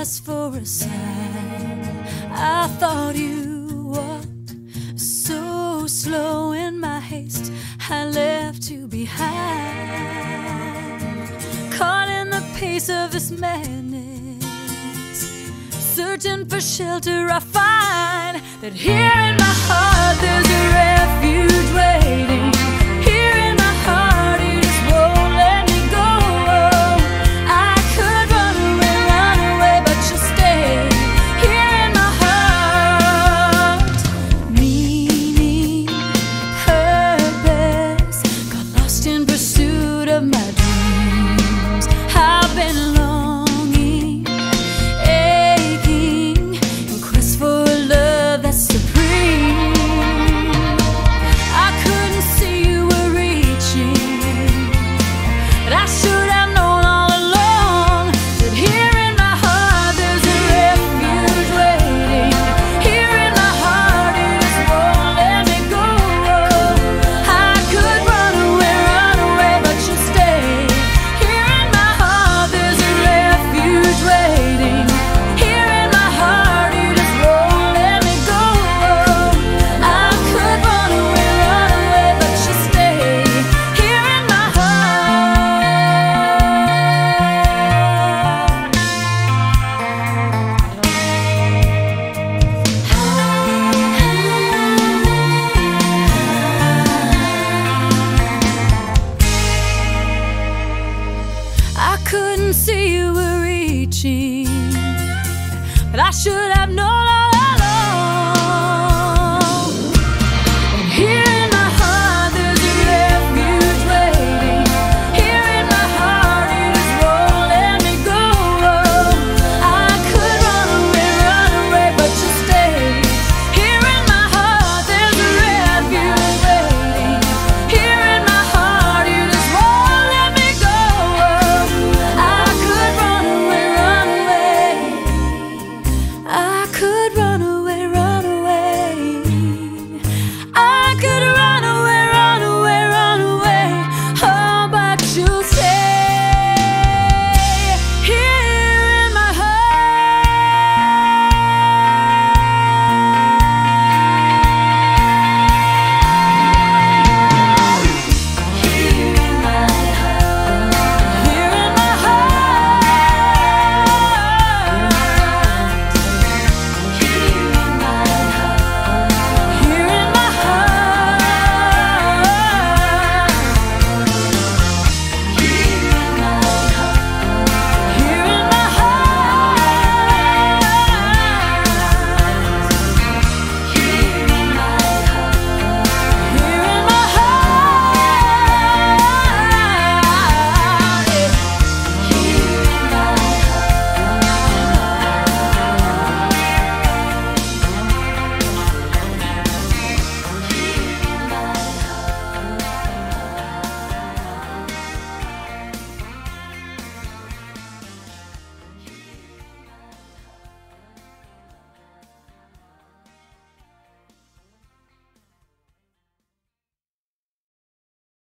asked for a sign. I thought you walked so slow in my haste. I left you behind, caught in the pace of this madness. Searching for shelter, I find that here in my heart there's a refuge. couldn't see you were reaching, but I should have known.